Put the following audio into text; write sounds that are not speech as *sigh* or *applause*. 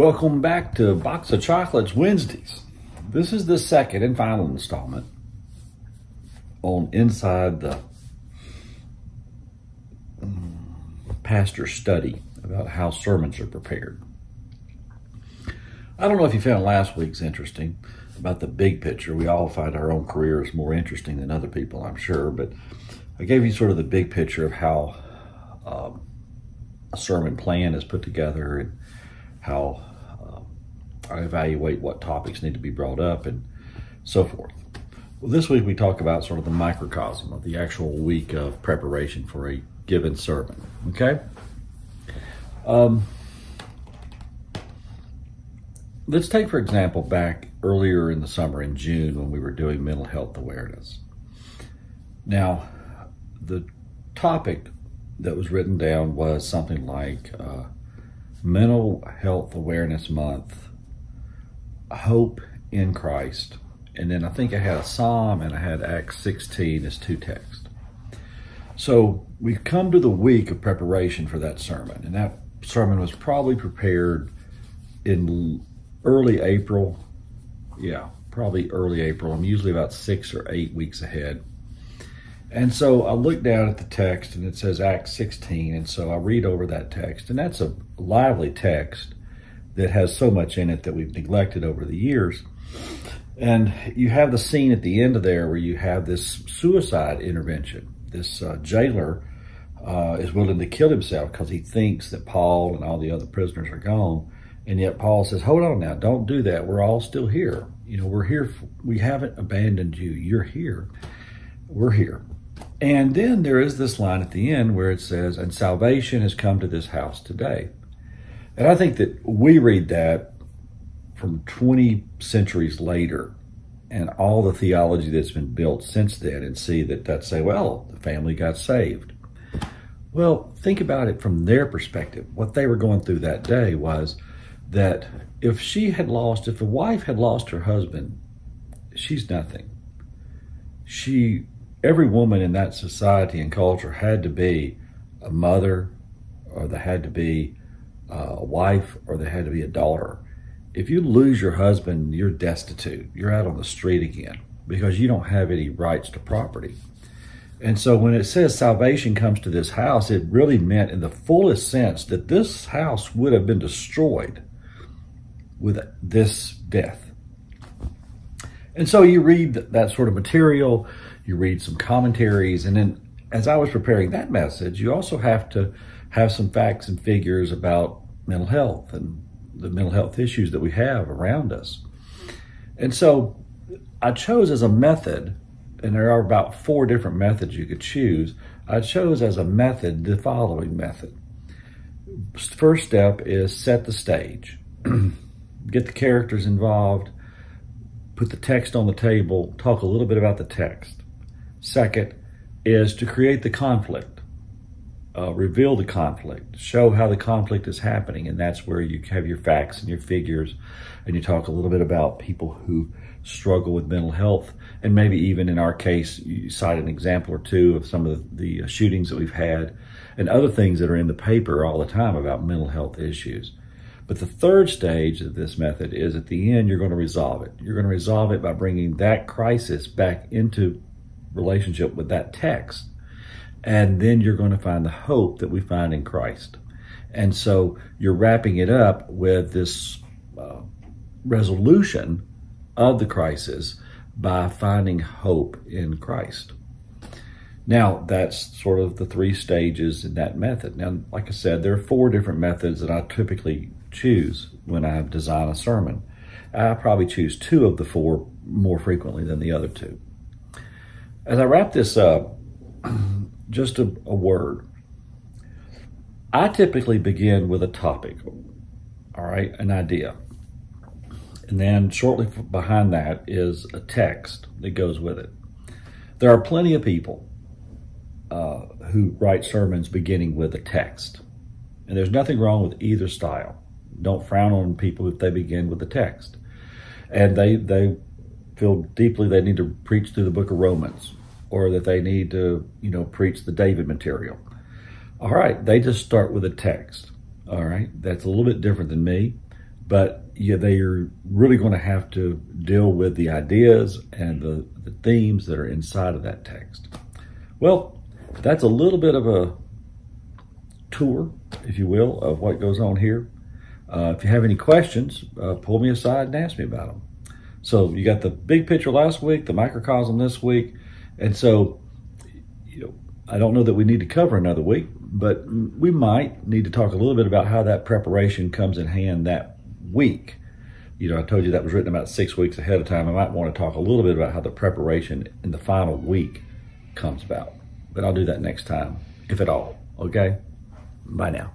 Welcome back to Box of Chocolates Wednesdays. This is the second and final installment on Inside the um, Pastor Study about how sermons are prepared. I don't know if you found last week's interesting about the big picture. We all find our own careers more interesting than other people, I'm sure, but I gave you sort of the big picture of how um, a sermon plan is put together and how I evaluate what topics need to be brought up and so forth. Well, this week we talk about sort of the microcosm of the actual week of preparation for a given sermon. Okay? Um, let's take, for example, back earlier in the summer in June when we were doing mental health awareness. Now, the topic that was written down was something like uh, Mental Health Awareness Month, Hope in Christ. And then I think I had a Psalm and I had Acts 16 as two texts. So we've come to the week of preparation for that sermon. And that sermon was probably prepared in early April. Yeah, probably early April. I'm usually about six or eight weeks ahead. And so I look down at the text and it says Acts 16. And so I read over that text. And that's a lively text that has so much in it that we've neglected over the years. And you have the scene at the end of there where you have this suicide intervention. This uh, jailer uh, is willing to kill himself because he thinks that Paul and all the other prisoners are gone. And yet Paul says, hold on now, don't do that. We're all still here. You know, we're here. We haven't abandoned you. You're here. We're here. And then there is this line at the end where it says, and salvation has come to this house today. And I think that we read that from 20 centuries later and all the theology that's been built since then and see that that say, well, the family got saved. Well, think about it from their perspective. What they were going through that day was that if she had lost, if a wife had lost her husband, she's nothing. She every woman in that society and culture had to be a mother or they had to be a wife or they had to be a daughter. If you lose your husband, you're destitute. You're out on the street again because you don't have any rights to property. And so when it says salvation comes to this house, it really meant in the fullest sense that this house would have been destroyed with this death. And so you read that sort of material, you read some commentaries, and then as I was preparing that message, you also have to have some facts and figures about mental health and the mental health issues that we have around us. And so I chose as a method, and there are about four different methods you could choose. I chose as a method the following method. First step is set the stage. *clears throat* Get the characters involved, put the text on the table, talk a little bit about the text. Second is to create the conflict, uh, reveal the conflict, show how the conflict is happening. And that's where you have your facts and your figures, and you talk a little bit about people who struggle with mental health. And maybe even in our case, you cite an example or two of some of the, the shootings that we've had and other things that are in the paper all the time about mental health issues. But the third stage of this method is at the end, you're going to resolve it. You're going to resolve it by bringing that crisis back into relationship with that text. And then you're going to find the hope that we find in Christ. And so you're wrapping it up with this uh, resolution of the crisis by finding hope in Christ. Now, that's sort of the three stages in that method. Now, like I said, there are four different methods that I typically choose when I design a sermon. I probably choose two of the four more frequently than the other two. As I wrap this up, *clears throat* just a, a word. I typically begin with a topic, all right, an idea. And then shortly behind that is a text that goes with it. There are plenty of people uh, who write sermons beginning with a text. And there's nothing wrong with either style. Don't frown on people if they begin with a text. And they, they feel deeply they need to preach through the book of Romans or that they need to, you know, preach the David material. All right, they just start with a text. All right, that's a little bit different than me, but yeah, they are really going to have to deal with the ideas and the, the themes that are inside of that text. Well, that's a little bit of a tour, if you will, of what goes on here. Uh, if you have any questions, uh, pull me aside and ask me about them. So you got the big picture last week, the microcosm this week, and so you know I don't know that we need to cover another week, but we might need to talk a little bit about how that preparation comes in hand that week. You know, I told you that was written about six weeks ahead of time. I might want to talk a little bit about how the preparation in the final week comes about, but I'll do that next time, if at all. Okay? Bye now.